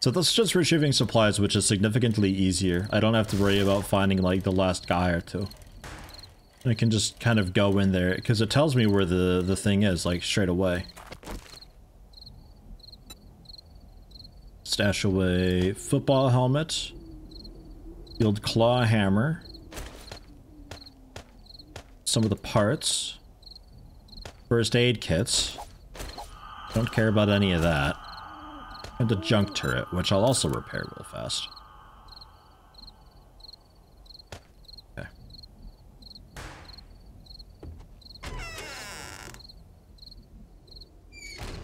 So that's just retrieving supplies, which is significantly easier. I don't have to worry about finding like the last guy or two. I can just kind of go in there, because it tells me where the, the thing is, like, straight away. Stash away football helmet, field claw hammer, some of the parts, first aid kits. Don't care about any of that. And the junk turret, which I'll also repair real fast. Okay.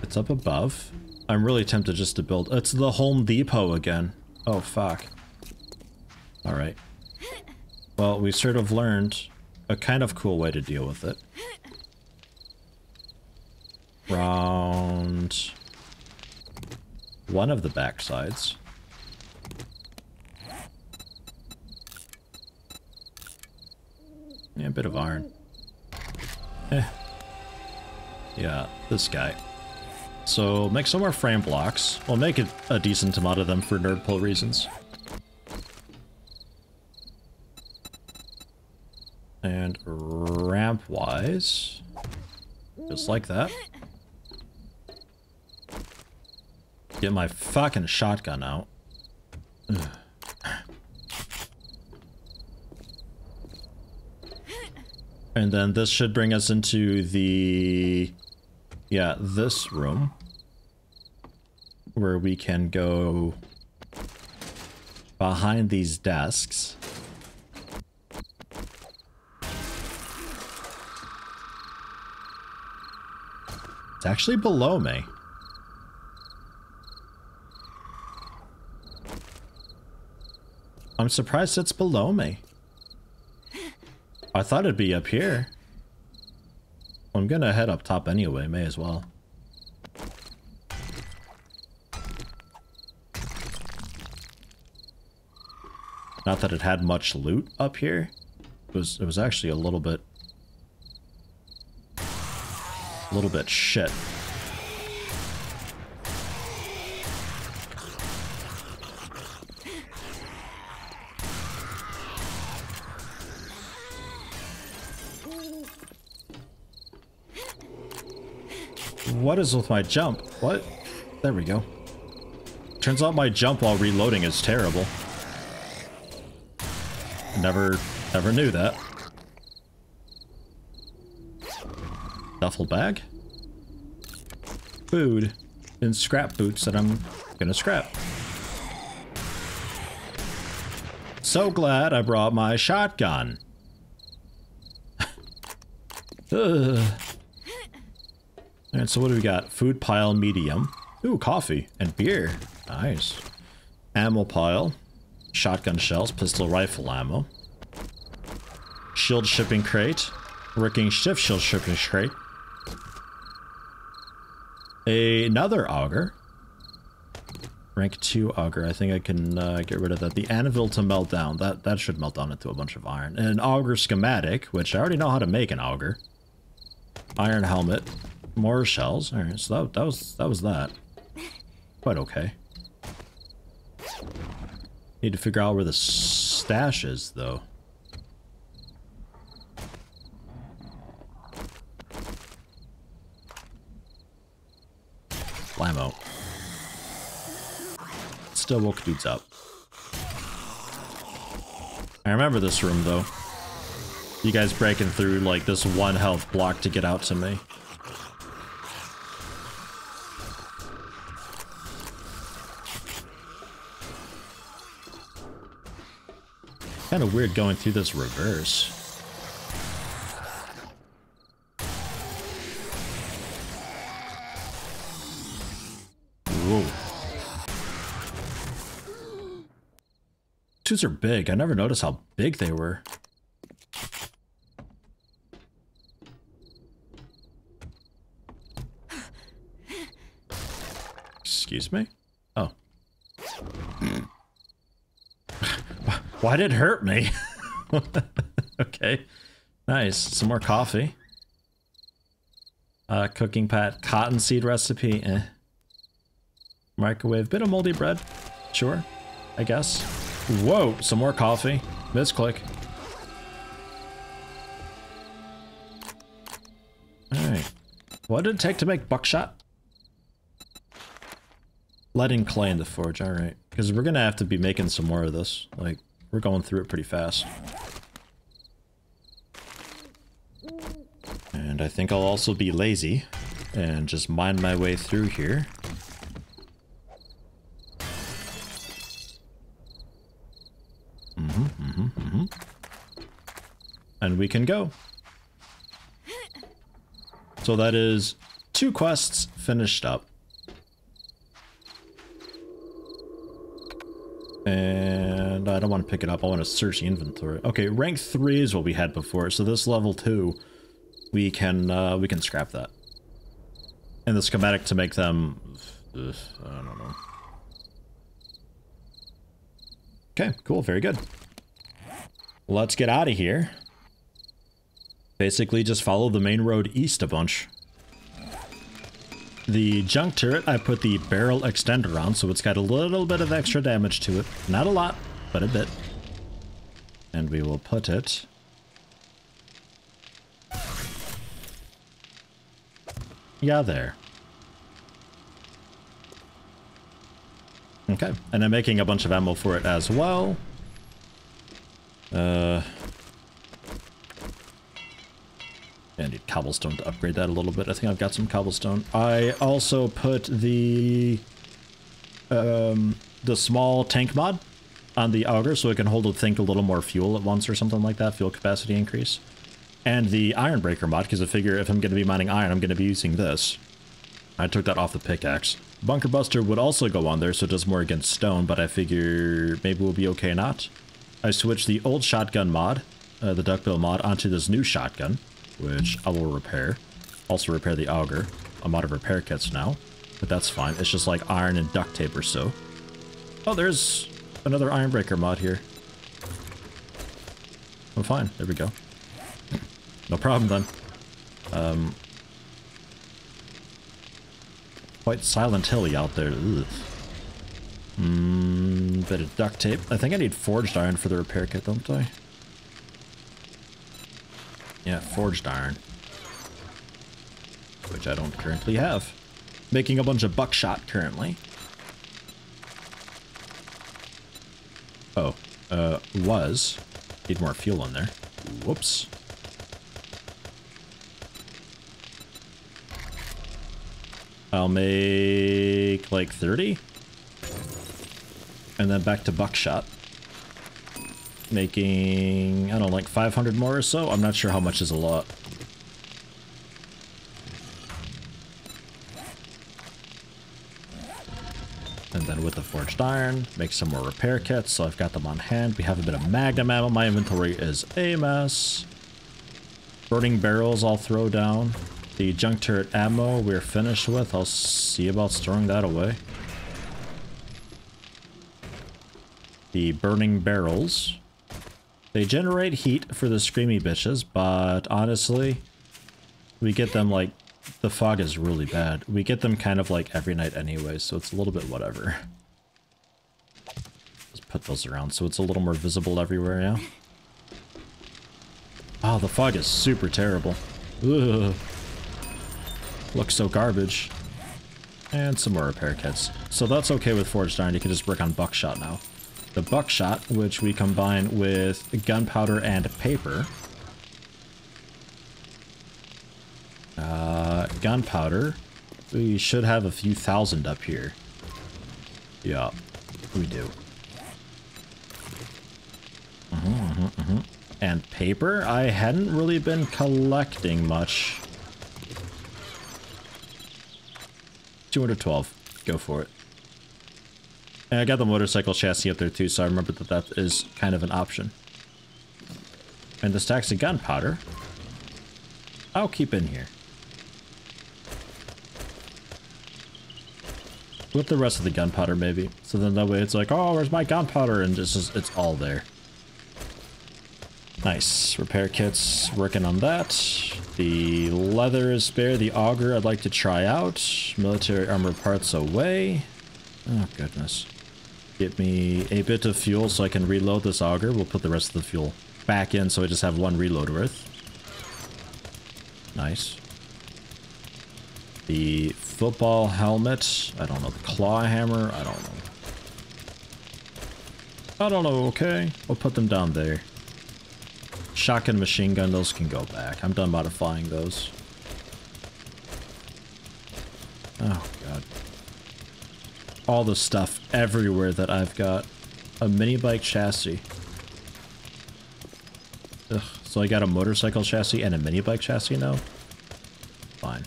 It's up above. I'm really tempted just to build... It's the Home Depot again. Oh, fuck. Alright. Well, we sort of learned a kind of cool way to deal with it. Round one of the backsides. Yeah, a bit of iron. Eh. Yeah, this guy. So make some more frame blocks. We'll make it a decent amount of them for nerd pole reasons. And ramp-wise, just like that. Get my fucking shotgun out. And then this should bring us into the... Yeah, this room. Where we can go behind these desks. It's actually below me. I'm surprised it's below me. I thought it'd be up here. I'm gonna head up top anyway, may as well. Not that it had much loot up here. It was it was actually a little bit a little bit shit. What is with my jump? What? There we go. Turns out my jump while reloading is terrible. Never, never knew that. Duffel bag? Food. And scrap boots that I'm gonna scrap. So glad I brought my shotgun. Ugh. Alright, so what do we got? Food pile medium. Ooh, coffee and beer. Nice. Ammo pile. Shotgun shells, pistol rifle ammo. Shield shipping crate. Working Stiffs shield shipping crate. Another auger. Rank 2 auger. I think I can uh, get rid of that. The anvil to melt down. That, that should melt down into a bunch of iron. And an auger schematic, which I already know how to make an auger. Iron helmet. More shells. All right, so that, that was that was that. Quite okay. Need to figure out where the stash is, though. Blammo. Still woke dudes up. I remember this room, though. You guys breaking through, like, this one health block to get out to me. Kind of weird going through this reverse. Whoa. Are big. I never noticed how big they were. Excuse me? Oh. Why did it hurt me? okay. Nice. Some more coffee. Uh, cooking pot. Cottonseed recipe. Eh. Microwave, bit of moldy bread. Sure, I guess. Whoa, some more coffee. Misclick. Alright. What did it take to make buckshot? Letting clay in the forge, alright. Because we're gonna have to be making some more of this. Like, we're going through it pretty fast. And I think I'll also be lazy and just mine my way through here. Mm-hmm, mm-hmm, mm-hmm. And we can go. So that is two quests finished up. And I don't want to pick it up. I want to search the inventory. Okay, rank 3 is what we had before. So this level 2, we can uh, we can scrap that. And the schematic to make them... Ugh, I don't know. Okay, cool. Very good. Let's get out of here. Basically, just follow the main road east a bunch. The junk turret, I put the barrel extender on, so it's got a little bit of extra damage to it. Not a lot, but a bit. And we will put it... Yeah, there. Okay, and I'm making a bunch of ammo for it as well. Uh, I need cobblestone to upgrade that a little bit. I think I've got some cobblestone. I also put the um, the small tank mod on the auger so it can hold, I think, a little more fuel at once or something like that, fuel capacity increase. And the iron breaker mod, because I figure if I'm going to be mining iron, I'm going to be using this. I took that off the pickaxe. Bunker Buster would also go on there, so it does more against stone, but I figure maybe we'll be okay not. I switched the old shotgun mod, uh, the duckbill mod, onto this new shotgun, which I will repair. Also repair the auger. I'm out of repair kits now, but that's fine. It's just like iron and duct tape or so. Oh, there's another Ironbreaker mod here. I'm fine. There we go. No problem then. Um, Quite Silent Hilly out there. Mmm, bit of duct tape. I think I need forged iron for the repair kit, don't I? Yeah, forged iron. Which I don't currently have. Making a bunch of buckshot currently. Oh, uh, was. Need more fuel in there. Whoops. I'll make like 30. And then back to buckshot. Making, I don't know, like 500 more or so? I'm not sure how much is a lot. Forged iron, make some more repair kits, so I've got them on hand. We have a bit of magnum ammo. My inventory is a mess. Burning barrels I'll throw down. The junk turret ammo we're finished with. I'll see about storing that away. The burning barrels. They generate heat for the screamy bitches, but honestly, we get them like, the fog is really bad. We get them kind of like every night anyway, so it's a little bit whatever. Put those around so it's a little more visible everywhere, yeah? Oh, the fog is super terrible. Ugh. Looks so garbage. And some more repair kits. So that's okay with Forged Iron, you can just work on Buckshot now. The Buckshot, which we combine with gunpowder and paper. Uh, gunpowder. We should have a few thousand up here. Yeah, we do. Uh -huh, uh -huh, uh -huh. And paper? I hadn't really been collecting much. 212. Go for it. And I got the motorcycle chassis up there too, so I remember that that is kind of an option. And the stacks of gunpowder, I'll keep in here. With the rest of the gunpowder, maybe. So then that way it's like, oh, where's my gunpowder? And just, it's all there. Nice. Repair kits, working on that. The leather is spare. The auger I'd like to try out. Military armor parts away. Oh, goodness. Get me a bit of fuel so I can reload this auger. We'll put the rest of the fuel back in so I just have one reload worth. Nice. The football helmet. I don't know. The claw hammer. I don't know. I don't know, okay? We'll put them down there. Shotgun machine gun, those can go back. I'm done modifying those. Oh, God. All the stuff everywhere that I've got. A mini bike chassis. Ugh, so I got a motorcycle chassis and a mini bike chassis now? Fine.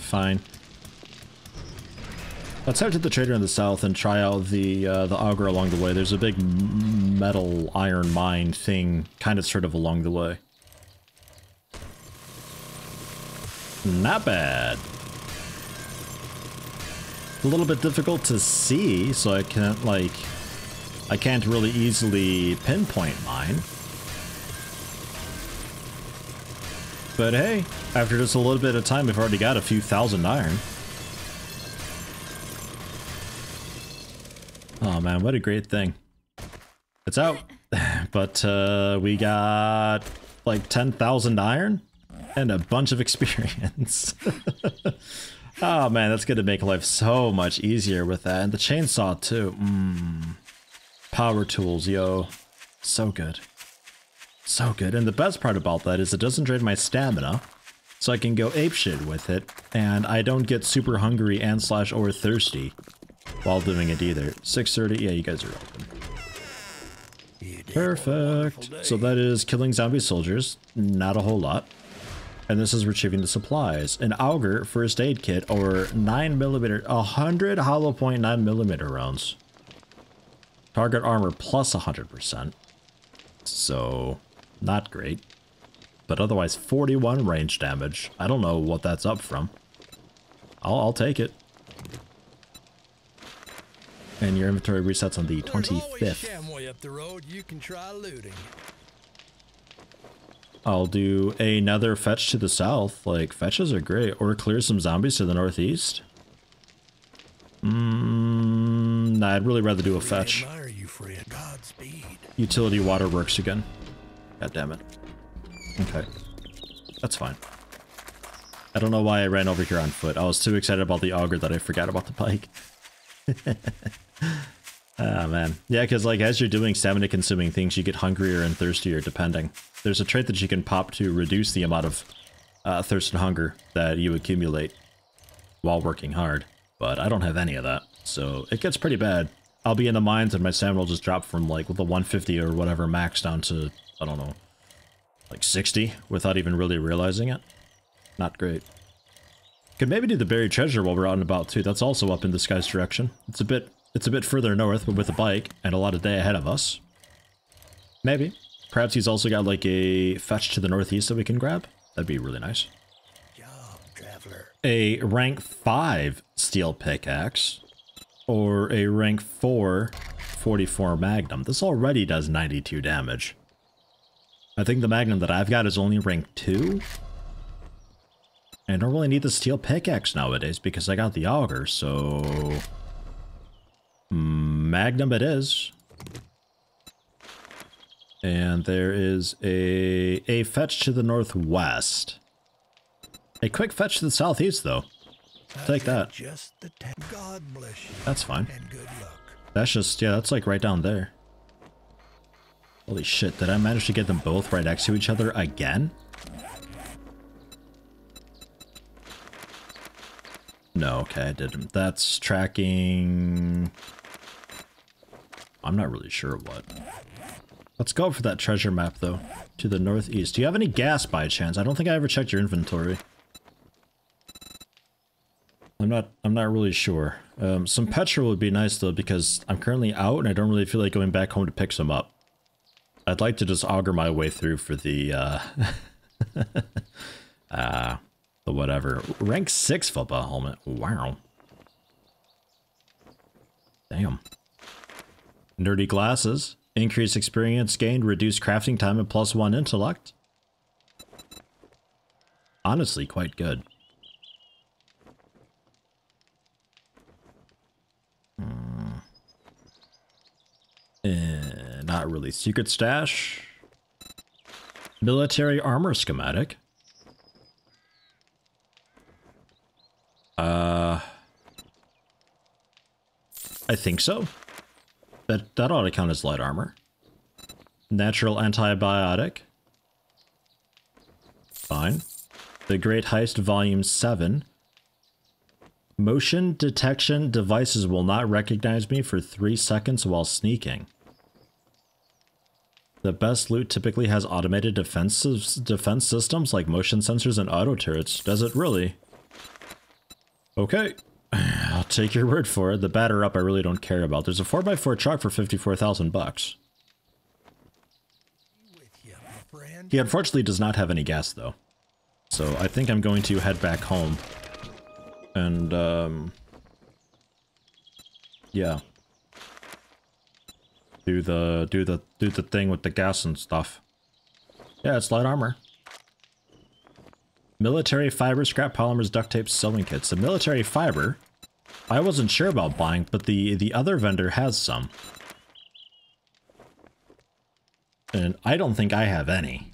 Fine. Let's head to the trader in the south and try out the uh, the auger along the way. There's a big metal iron mine thing kind of sort of along the way. Not bad. A little bit difficult to see, so I can't like I can't really easily pinpoint mine. But hey, after just a little bit of time, we've already got a few thousand iron. Oh man, what a great thing. It's out. but uh, we got like 10,000 iron and a bunch of experience. oh man, that's going to make life so much easier with that. And the chainsaw too. Mm. Power tools, yo. So good. So good. And the best part about that is it doesn't drain my stamina. So I can go apeshit with it. And I don't get super hungry and slash or thirsty while doing it either. 6.30, yeah, you guys are open. Perfect. So that is killing zombie soldiers. Not a whole lot. And this is retrieving the supplies. An auger first aid kit or 9mm, 100 hollow point 9 millimeter rounds. Target armor plus 100%. So, not great. But otherwise 41 range damage. I don't know what that's up from. I'll, I'll take it. And your inventory resets on the 25th. I'll do another fetch to the south. Like, fetches are great. Or clear some zombies to the northeast. Mm, nah, I'd really rather do a fetch. Utility waterworks again. God damn it. Okay. That's fine. I don't know why I ran over here on foot. I was too excited about the auger that I forgot about the bike. Oh, man. Yeah, because, like, as you're doing stamina-consuming things, you get hungrier and thirstier, depending. There's a trait that you can pop to reduce the amount of uh, thirst and hunger that you accumulate while working hard, but I don't have any of that, so it gets pretty bad. I'll be in the mines and my stamina will just drop from, like, the 150 or whatever max down to, I don't know, like 60 without even really realizing it. Not great. Could maybe do the buried treasure while we're out and about, too. That's also up in this guy's direction. It's a bit it's a bit further north, but with a bike and a lot of day ahead of us. Maybe. Perhaps he's also got like a fetch to the northeast that we can grab. That'd be really nice. Job, traveler. A rank 5 steel pickaxe. Or a rank 4 44 magnum. This already does 92 damage. I think the magnum that I've got is only rank 2. I don't really need the steel pickaxe nowadays because I got the auger, so... Magnum it is. And there is a, a fetch to the northwest. A quick fetch to the southeast, though. Take that. Just the God bless you. That's fine. That's just, yeah, that's like right down there. Holy shit, did I manage to get them both right next to each other again? No, okay, I didn't. That's tracking... I'm not really sure what. Let's go for that treasure map, though. To the northeast. Do you have any gas by chance? I don't think I ever checked your inventory. I'm not I'm not really sure. Um, some petrol would be nice though because I'm currently out and I don't really feel like going back home to pick some up. I'd like to just auger my way through for the uh uh the whatever. Rank 6 football helmet. Wow. Damn. Nerdy glasses. Increase experience gained, reduce crafting time, and plus one intellect. Honestly, quite good. Uh, not really. Secret stash. Military armor schematic. Uh, I think so. That that ought to count as light armor. Natural antibiotic. Fine. The Great Heist Volume 7. Motion detection devices will not recognize me for three seconds while sneaking. The best loot typically has automated defensive defense systems like motion sensors and auto turrets. Does it really? Okay. I'll take your word for it. The batter up I really don't care about. There's a 4x4 truck for 54,000 bucks. He unfortunately does not have any gas though. So I think I'm going to head back home. And, um... Yeah. Do the, do the, do the thing with the gas and stuff. Yeah, it's light armor. Military fiber, scrap polymers, duct tape, sewing kits. The military fiber, I wasn't sure about buying, but the, the other vendor has some. And I don't think I have any.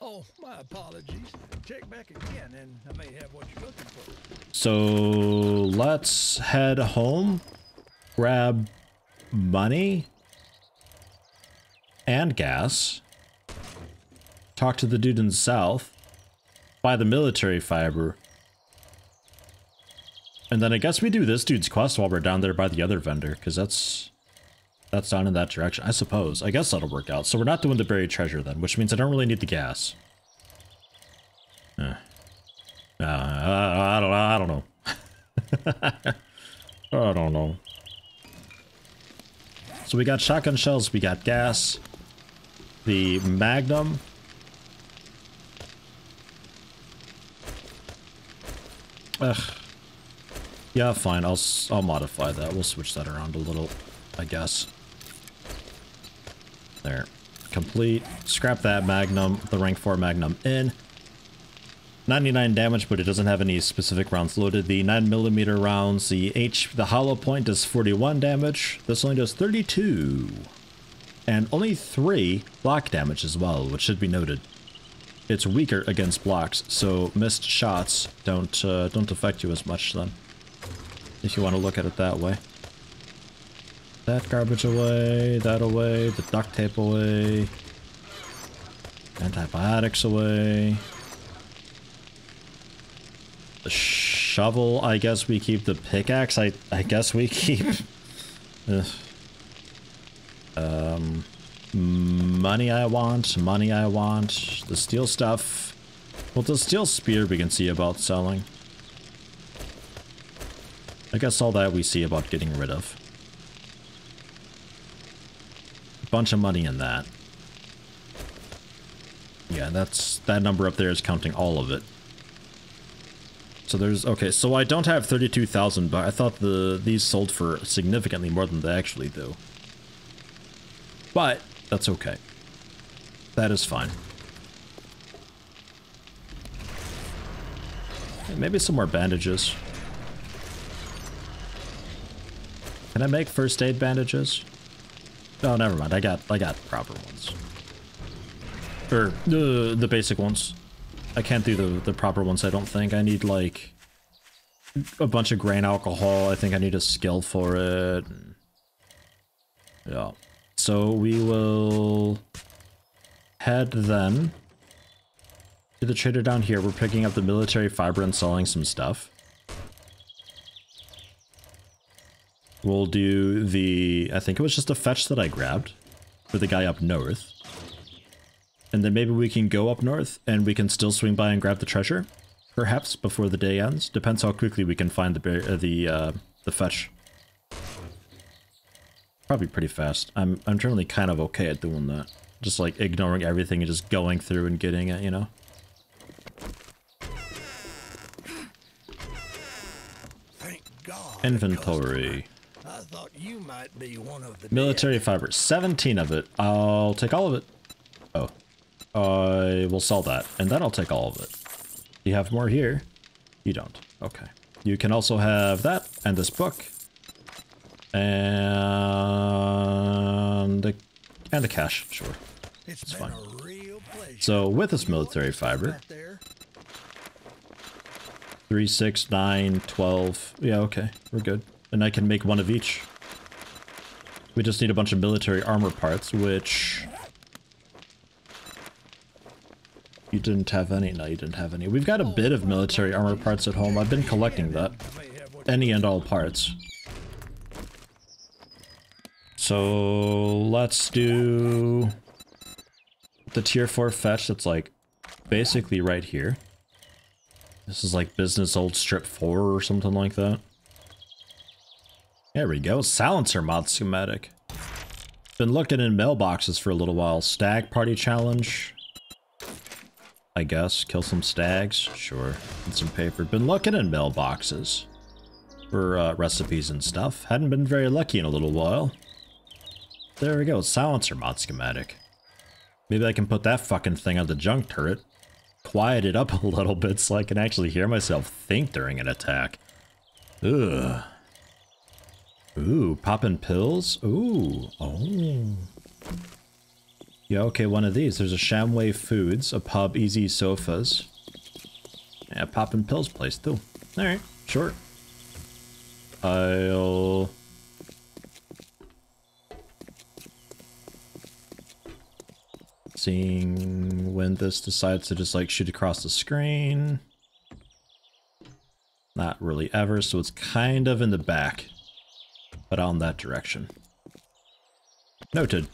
Oh, my apologies. Check back again, and I may have what you're looking for. So let's head home, grab money and gas, talk to the dude in the south, buy the military fiber, and then I guess we do this dude's quest while we're down there by the other vendor, because that's that's down in that direction, I suppose. I guess that'll work out. So we're not doing the buried treasure then, which means I don't really need the gas. Uh, I, I don't, know. I don't know. I don't know. So we got shotgun shells, we got gas, the magnum. Ugh. Yeah, fine. I'll I'll modify that. We'll switch that around a little, I guess. There. Complete. Scrap that Magnum, the rank 4 Magnum in. 99 damage, but it doesn't have any specific rounds loaded. The 9mm rounds, the H, the hollow point does 41 damage. This only does 32. And only 3 block damage as well, which should be noted. It's weaker against blocks, so missed shots don't uh, don't affect you as much then. If you want to look at it that way. That garbage away, that away, the duct tape away, antibiotics away. The shovel, I guess we keep the pickaxe, I, I guess we keep... um, money I want, money I want, the steel stuff. Well, the steel spear we can see about selling. I guess all that we see about getting rid of. bunch of money in that. Yeah, that's that number up there is counting all of it. So there's okay, so I don't have 32,000, but I thought the these sold for significantly more than they actually do. But that's okay. That is fine. Maybe some more bandages. Can I make first aid bandages? Oh, never mind. I got I got proper ones. Or the the basic ones. I can't do the the proper ones. I don't think. I need like a bunch of grain alcohol. I think I need a skill for it. Yeah. So we will head then to the trader down here. We're picking up the military fiber and selling some stuff. We'll do the, I think it was just a fetch that I grabbed for the guy up north. And then maybe we can go up north and we can still swing by and grab the treasure. Perhaps before the day ends. Depends how quickly we can find the uh, the uh, the fetch. Probably pretty fast. I'm I'm generally kind of okay at doing that. Just like ignoring everything and just going through and getting it, you know? Thank God. Inventory thought you might be one of the military dead. fiber. 17 of it. I'll take all of it. Oh. I will sell that. And then I'll take all of it. You have more here? You don't. Okay. You can also have that and this book. And the, and the cash, sure. It's It's fine. So with this military fiber, Right there. 3, 6, 9, 12. Yeah, okay, we're good. And I can make one of each. We just need a bunch of military armor parts, which... You didn't have any? No, you didn't have any. We've got a bit of military armor parts at home. I've been collecting that. I may have what Any and all parts. So let's do the tier 4 fetch that's like basically right here. This is like business old strip 4 or something like that. There we go. Silencer mod schematic. Been looking in mailboxes for a little while. Stag party challenge. I guess. Kill some stags. Sure. And some paper. Been looking in mailboxes for uh, recipes and stuff. Hadn't been very lucky in a little while. There we go. Silencer mod schematic. Maybe I can put that fucking thing on the junk turret. Quiet it up a little bit so I can actually hear myself think during an attack. Ugh. Ooh, popping pills? Ooh, oh. Yeah, okay, one of these. There's a Shamway Foods, a pub, easy sofas. Yeah, popping pills place too. Alright, sure. I'll... Seeing when this decides to just like shoot across the screen. Not really ever, so it's kind of in the back but on that direction. Noted.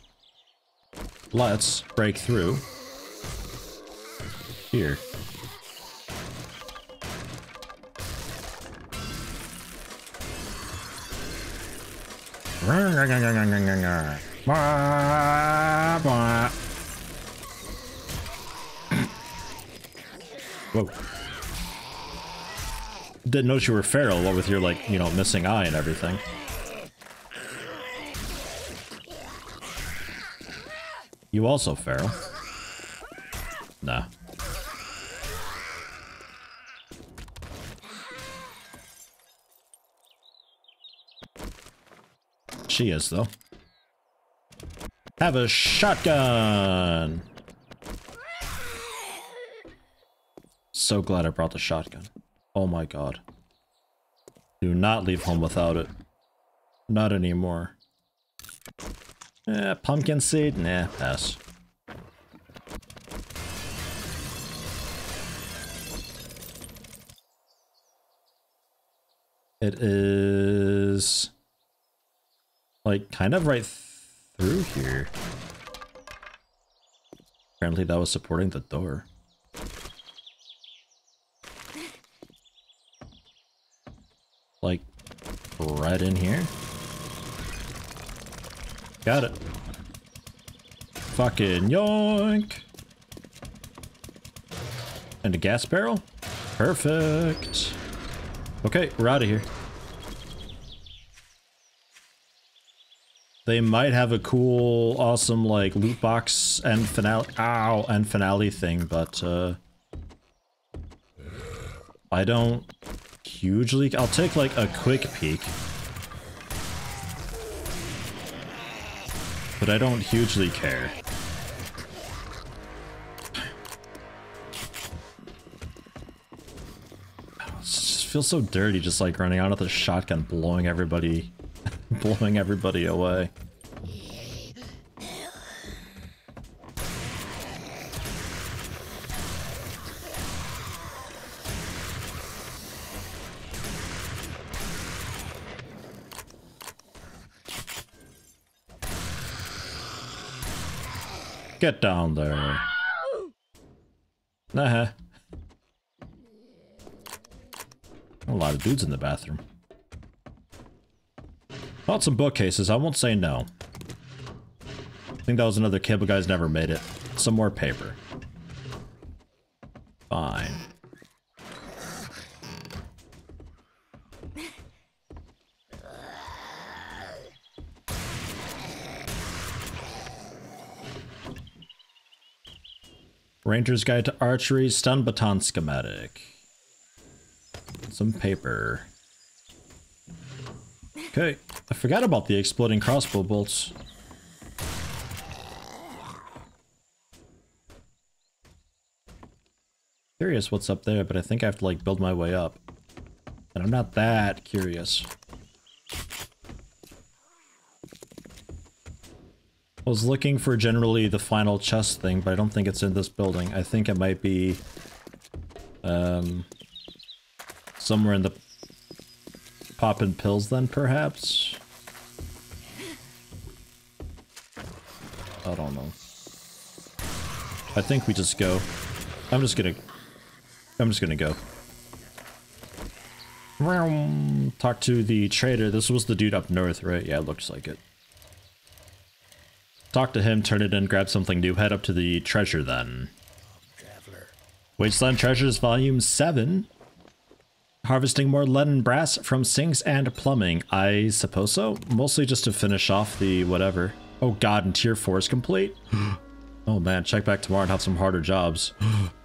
Let's break through. Here. Whoa. Didn't notice you were feral, what with your, like, you know, missing eye and everything. You also feral? Nah. She is, though. Have a shotgun! So glad I brought the shotgun. Oh my god. Do not leave home without it. Not anymore. Eh, pumpkin seed? Nah, pass. It is... Like, kind of right through here. Apparently that was supporting the door. Like, right in here? Got it. Fucking yoink. And a gas barrel? Perfect. Okay, we're out of here. They might have a cool, awesome, like, loot box and finale- ow, and finale thing, but, uh... I don't hugely- I'll take, like, a quick peek. But I don't hugely care. Just feels so dirty just like running out of the shotgun blowing everybody blowing everybody away. Get down there. Nah. A lot of dudes in the bathroom. Bought some bookcases, I won't say no. I think that was another cable guy's never made it. Some more paper. Fine. Ranger's Guide to Archery, Stun Baton Schematic. Some paper. Okay. I forgot about the exploding crossbow bolts. Curious what's up there, but I think I have to like build my way up. And I'm not that curious. I was looking for generally the final chest thing, but I don't think it's in this building. I think it might be um, somewhere in the poppin' pills then, perhaps? I don't know. I think we just go. I'm just gonna... I'm just gonna go. Talk to the trader. This was the dude up north, right? Yeah, it looks like it. Talk to him, turn it in, grab something new, head up to the treasure then. Traveler. Wasteland Treasures Volume 7. Harvesting more lead and brass from sinks and plumbing. I suppose so. Mostly just to finish off the whatever. Oh god, and tier 4 is complete? oh man, check back tomorrow and have some harder jobs.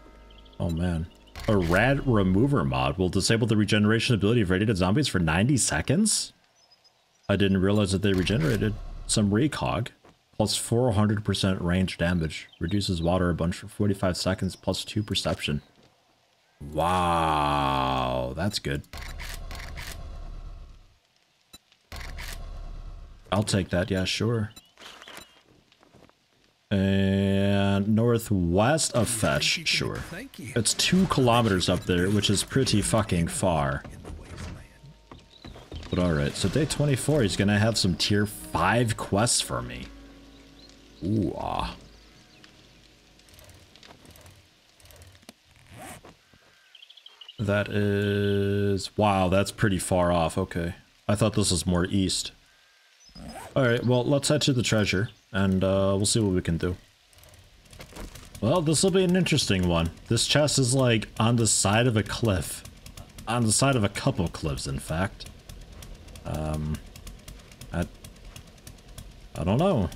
oh man. A rad remover mod will disable the regeneration ability of radiated zombies for 90 seconds? I didn't realize that they regenerated. Some recog. Plus 400% range damage. Reduces water a bunch for 45 seconds plus 2 perception. Wow, that's good. I'll take that, yeah, sure. And northwest of Fetch, sure. It's two kilometers up there, which is pretty fucking far. But alright, so day 24, he's gonna have some tier 5 quests for me. Ooh, ah. That is... Wow, that's pretty far off. Okay. I thought this was more east. Alright, well, let's head to the treasure, and uh, we'll see what we can do. Well, this will be an interesting one. This chest is, like, on the side of a cliff. On the side of a couple cliffs, in fact. Um... I... I don't know.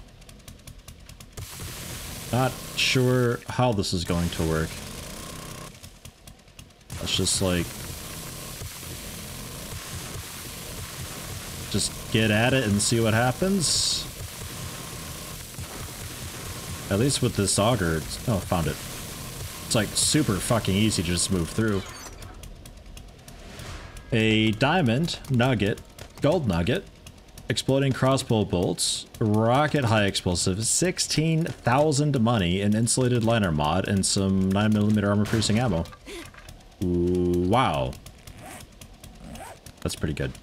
Not sure how this is going to work. Let's just like... Just get at it and see what happens. At least with this auger, oh, found it. It's like super fucking easy to just move through. A diamond nugget, gold nugget, exploding crossbow bolts, rocket high explosive, 16,000 money, an insulated liner mod, and some 9mm armor piercing ammo. Ooh, wow. That's pretty good.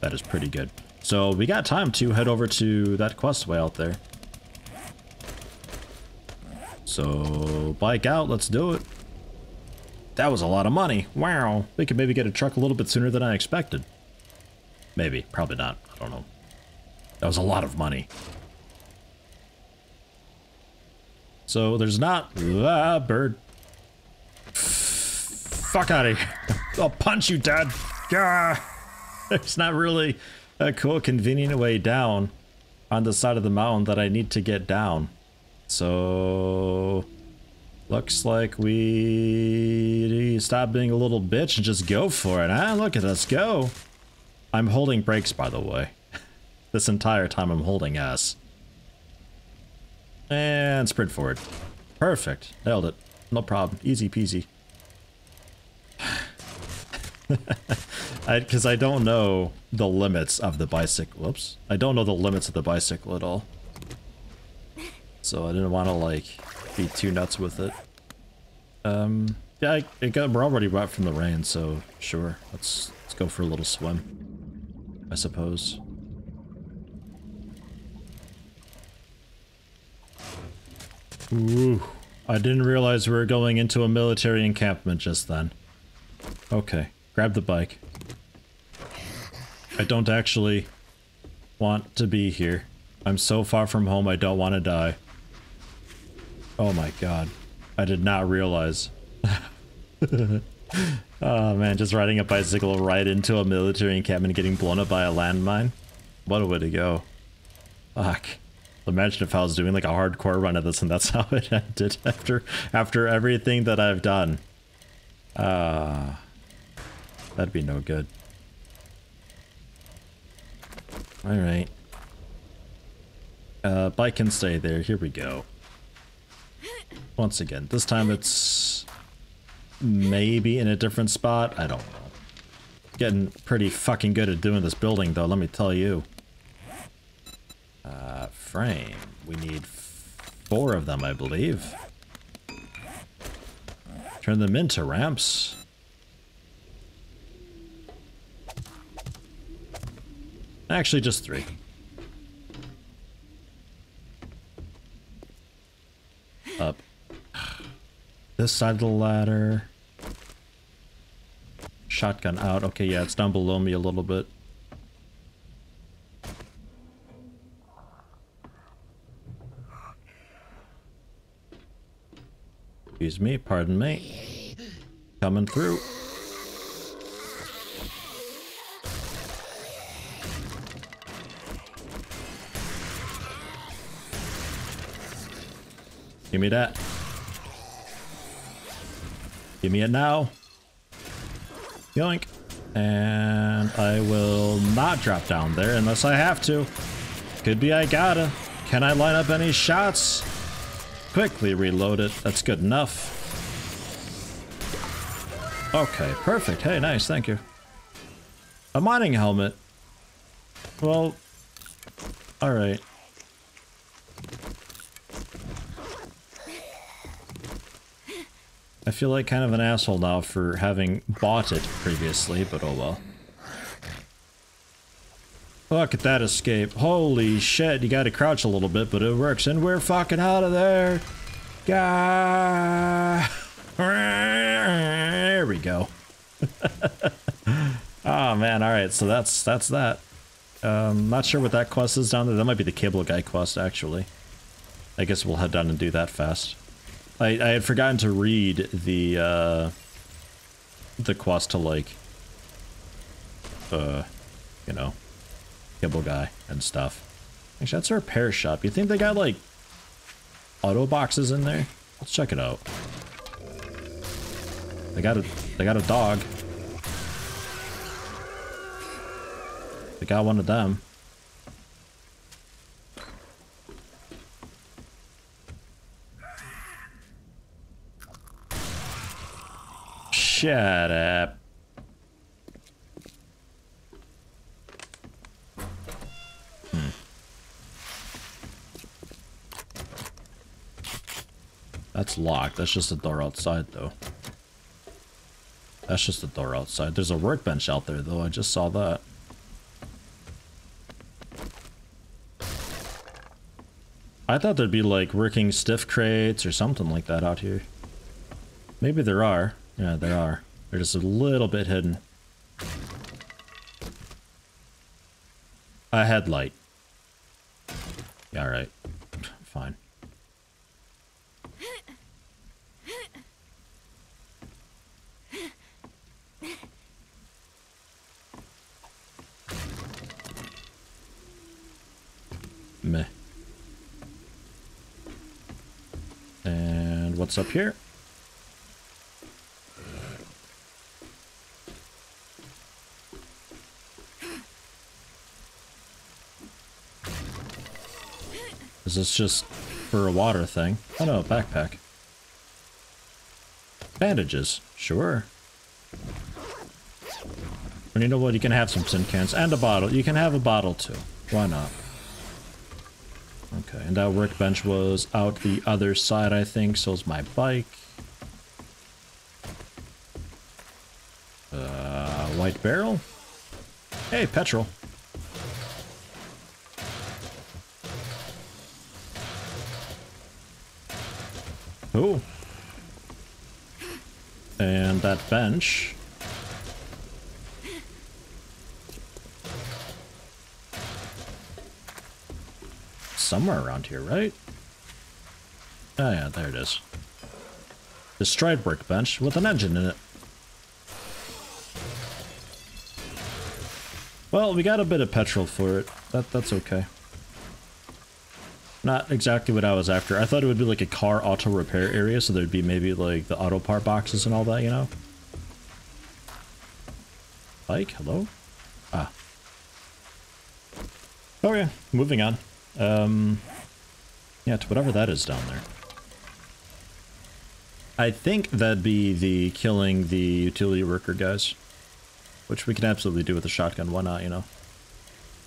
That is pretty good. So we got time to head over to that quest way out there. So bike out, let's do it. That was a lot of money. Wow. We could maybe get a truck a little bit sooner than I expected. Maybe. Probably not. I don't know. That was a lot of money. So there's not... Ah, bird. Fuck out of here. I'll punch you, Dad. Gah! There's not really a cool, convenient way down on the side of the mountain that I need to get down. So... Looks like we stop being a little bitch and just go for it. Ah, look at us go. I'm holding brakes, by the way. this entire time I'm holding S. And sprint forward. Perfect. Nailed it. No problem. Easy peasy. Because I, I don't know the limits of the bicycle. Whoops. I don't know the limits of the bicycle at all. So I didn't want to, like, be too nuts with it. Um, yeah, I, got, we're already wet from the rain, so sure. Let's, let's go for a little swim, I suppose. Ooh, I didn't realize we were going into a military encampment just then. Okay, grab the bike. I don't actually want to be here. I'm so far from home I don't want to die. Oh my god. I did not realize. oh man, just riding a bicycle right into a military encampment getting blown up by a landmine. What a way to go. Fuck. Imagine if I was doing like a hardcore run of this and that's how it ended after after everything that I've done. Ah. Uh, that'd be no good. Alright. Uh, bike can stay there. Here we go. Once again, this time it's maybe in a different spot. I don't know. Getting pretty fucking good at doing this building, though, let me tell you. Uh, frame. We need four of them, I believe. Turn them into ramps. Actually, just three. Up. This side of the ladder. Shotgun out. Okay, yeah, it's down below me a little bit. Excuse me, pardon me. Coming through. Give me that. Give me it now. Yoink. And I will not drop down there unless I have to. Could be I gotta. Can I line up any shots? Quickly reload it. That's good enough. Okay, perfect. Hey, nice. Thank you. A mining helmet. Well, alright. I feel like kind of an asshole now for having bought it previously, but oh well. Look at that escape. Holy shit, you gotta crouch a little bit, but it works. And we're fucking out of there. Gah. There we go. oh man, alright, so that's that's that. Um, not sure what that quest is down there. That might be the cable guy quest, actually. I guess we'll head down and do that fast. I, I had forgotten to read the, uh, the quest to, like, uh, you know, Kibble Guy and stuff. Actually, that's our repair shop. You think they got, like, auto boxes in there? Let's check it out. They got a, they got a dog. They got one of them. Shut up. Hmm. That's locked. That's just a door outside, though. That's just a door outside. There's a workbench out there, though. I just saw that. I thought there'd be, like, working stiff crates or something like that out here. Maybe there are. Yeah, they are. They're just a little bit hidden. A headlight. Yeah, alright. Fine. Meh. And what's up here? Is this just for a water thing? Oh no, backpack. Bandages, sure. And you know what, you can have some tin cans and a bottle. You can have a bottle too. Why not? Okay, and that workbench was out the other side, I think, so is my bike. Uh, white barrel? Hey, petrol. Oh. And that bench. Somewhere around here, right? Oh yeah, there it is. the Destroyed workbench with an engine in it. Well, we got a bit of petrol for it. That That's okay. Not exactly what I was after. I thought it would be like a car auto repair area, so there'd be maybe like the auto part boxes and all that, you know? Bike, hello? Ah. Oh yeah, moving on. Um, yeah, to whatever that is down there. I think that'd be the killing the utility worker guys. Which we can absolutely do with a shotgun, why not, you know?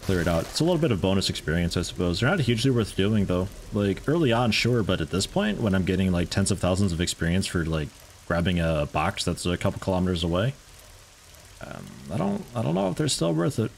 Clear it out. It's a little bit of bonus experience, I suppose. They're not hugely worth doing, though. Like, early on, sure, but at this point, when I'm getting, like, tens of thousands of experience for, like, grabbing a box that's a couple kilometers away, um, I don't, I don't know if they're still worth it.